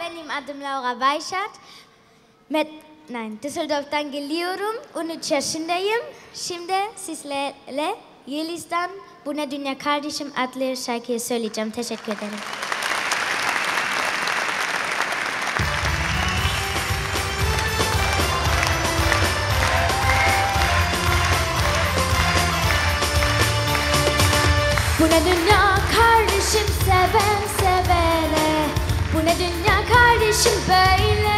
benim adım Laura Bayşat. Met, nein, Düsseldorf'tan geliyorum. 13 yaşındayım. Şimdi sizlerle Yeliz'den Bu Ne Dünya Kardeşim adlı şarkıyı söyleyeceğim. Teşekkür ederim. Bu ne dünya kardeşim seven kardeşim böyle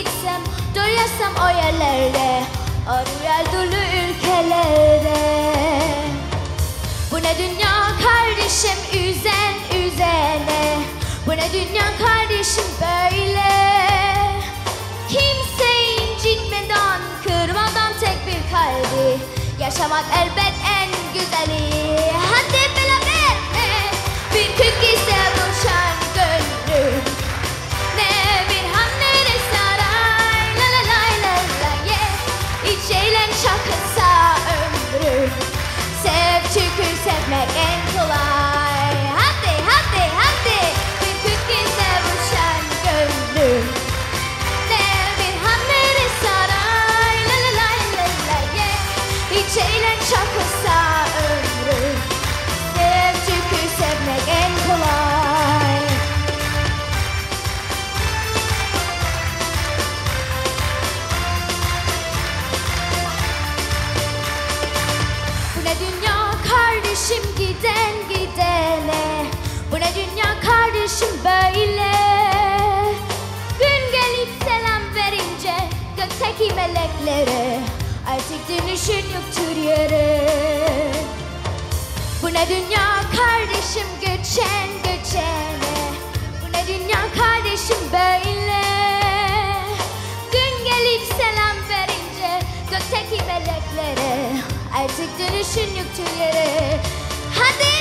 gitsem Doyasam o yerlerde O rüyal dolu ülkelerde. Bu ne dünya kardeşim üzen üzene. Bu ne dünya kardeşim böyle. Kimse incitmeden, kırmadan tek bir kalbi Yaşamak elbet Çok kısa ömrüm Sev çünkü sevmek en kolay. Hadi hadi hadi. Bir kök ise uçan gönlüm ne bir hamleri saray. La la la la la yeah. Hiç eğlen çok kısa ömrüm dünya kardeşim giden gidene. Bu ne dünya kardeşim böyle? Gün gelip selam verince gökteki meleklere Artık dönüşün yoktur yere. Bu ne dünya kardeşim göçen göçene. Bu ne dünya kardeşim böyle Artık dönüşün yok tüylere Hadi.